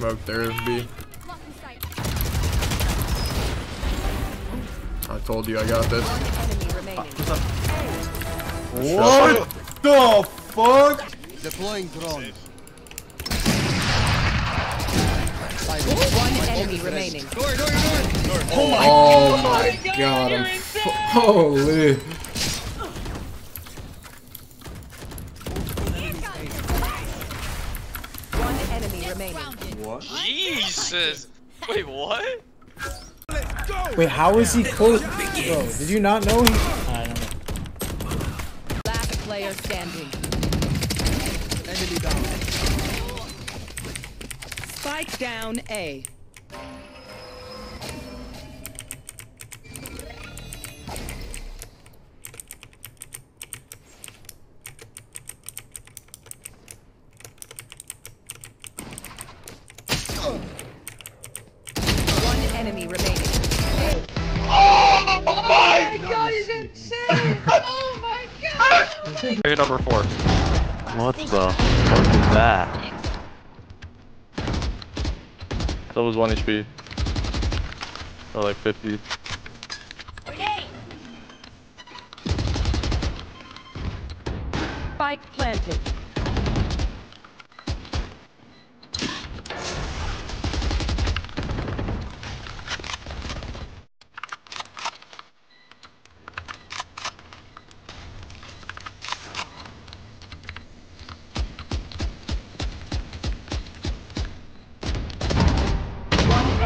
Smoke there, B. I told you I got this. Ah, what the fuck? Deploying drone. One enemy remaining. Oh, oh my god, I'm f- holy. Jesus! Wait, what? Wait, how is he close? Bro, did you not know he? I don't know. Last player standing. Enemy down. Spike down A. Area number four. What the fuck is that? That was 1 HP. Or like 50. Spike planted.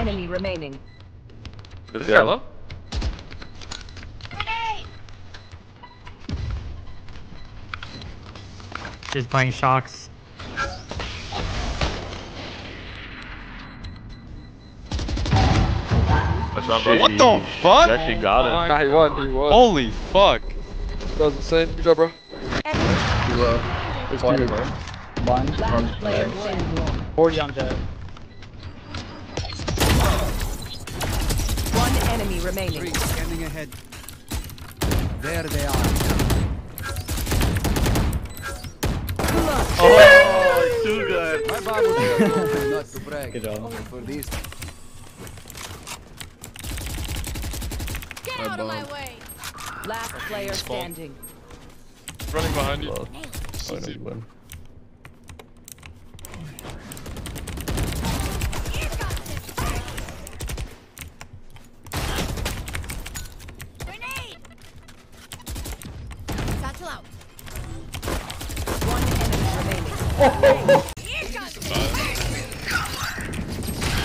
Enemy remaining. Is this guy low? Just playing shocks. That's not bro. What the fuck? You actually got it. Nah, he won, he won. Holy fuck. That was insane. Good job, bro. Too low. There's two, bro. One. Last player standing. 40 on Jett. Enemy remaining. Three scanning ahead. There they are. Oh, too good. My Bible says not to brag. Good job. For these. Get out of my way. Last player standing. Running behind you. Low. Oh, no,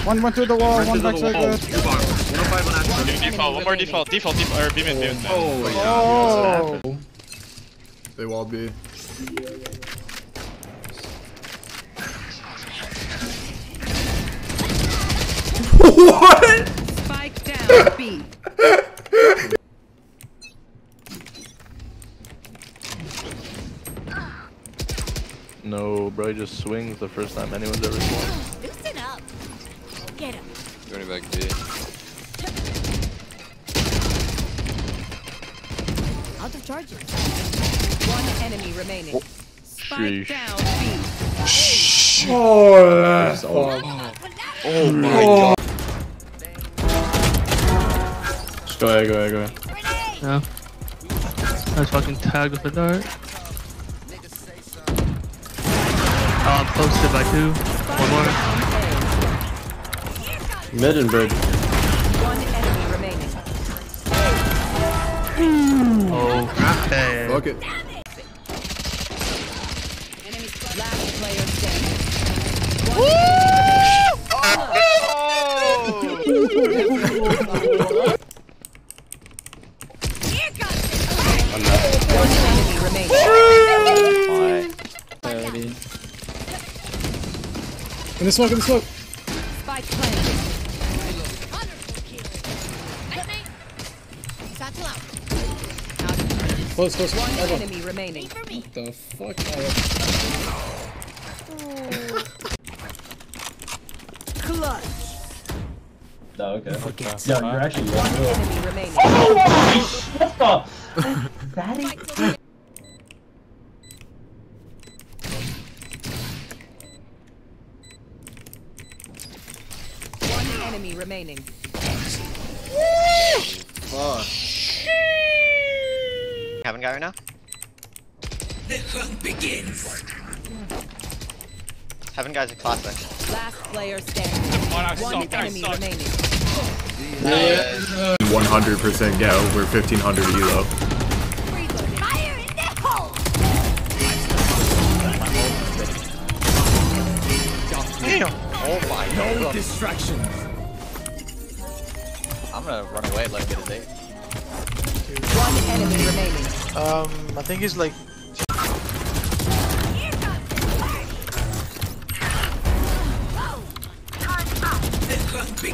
One went through the wall, one back side good. Default, one more default, default, default, or beam it, beam it. Oh. They wall B. what? Spike down B. No, bro, he just swings the first time anyone's ever swung. Loosen up. Get him. Going back B. Out of charges. One enemy remaining. Oh, Spike Sheesh. down B. Oh, that's oh. Oh my god. Just go ahead, go ahead, go ahead. No. I was fucking tagged with a dart. Oh, I'm posted by two. One more. Mid and bridge. One enemy remaining. Oh, okay. Fuck it. Last player standing. One enemy remaining. One enemy remaining. In the smoke, in the smoke. Spike planted. Close, close. One Elbow. enemy remaining. What the fuck? Clutch. Oh, okay. Forget. Yeah, you're actually One enemy remaining. enemy remaining. Fuck. Haven't got right now? Haven't guy's a classic. Last player standing. One enemy remaining. 100% go. We're 1500 elo. Fire in the hole! Oh my god. Distractions. I'm gonna run away like it is eight. One enemy remaining. Um, I think he's like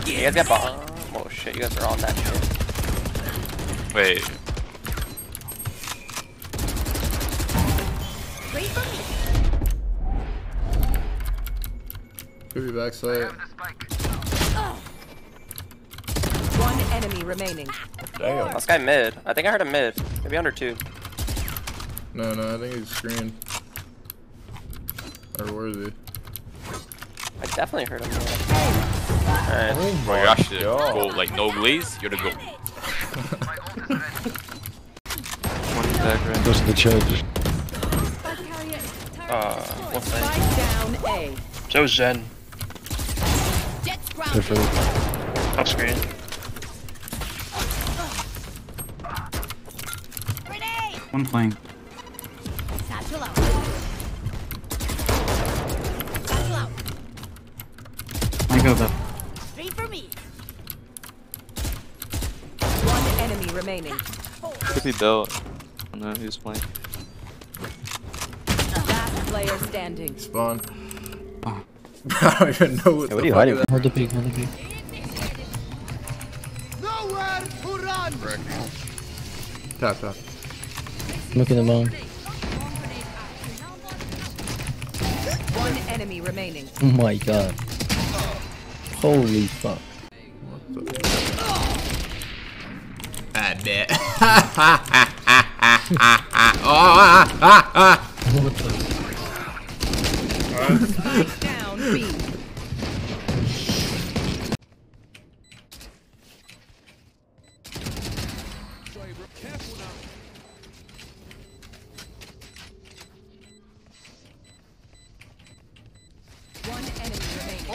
You guys got bomb. Oh shit, you guys are on that shit. Wait. Could be backside. One enemy remaining. Damn. This guy mid. I think I heard him mid. Maybe under two. No, no, I think he's screened. Or where is he? I definitely heard him mid. Alright. Bro, you're actually the goat. Like, no glaze, you're the goat. One back right. Those the charges. Uh, what's that? Spike down A. So Zen. Jets ground. Different. Off screen. One flank. Satchel out. Satchel out. I go the. Three for me. One enemy remaining. Could be built. I don't know playing. Last player standing. Spawn. I don't even know what, what the are you fuck hiding? Hold the peak, hold the peak. Nowhere to run. Tap, tap. Look at the moon. One enemy remaining. Oh my god. Holy fuck. Bad bit. Spike down B. One enemy remaining.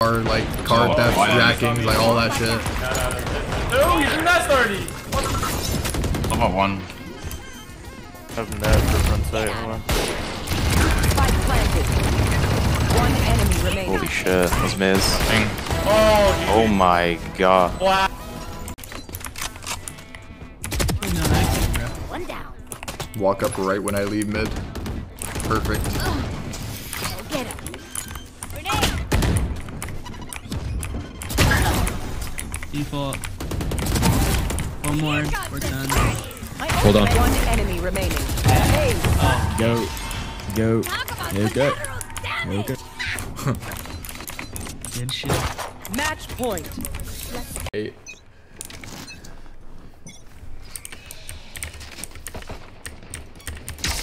Or like card theft, jacking, like all that shit. I'm at one. Have net for front side. One. Spike planted. One enemy remaining. Holy shit, that's Miz. Oh my god. One Walk up right when I leave mid. Perfect. Get him. Default. One more. We're done. Hold on. One enemy remaining. Hey, Go. Go. Okay. okay. Good shit. Match point. Eight.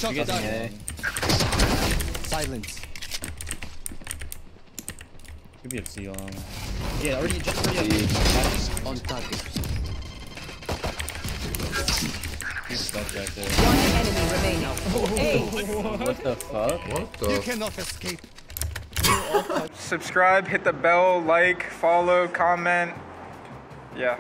Silence. Could be a C long. Yeah, already just already on target. He's stuck back there. One enemy remaining. Hey, What the fuck? What the? You cannot escape. Subscribe, hit the bell, like, follow, comment. Yeah.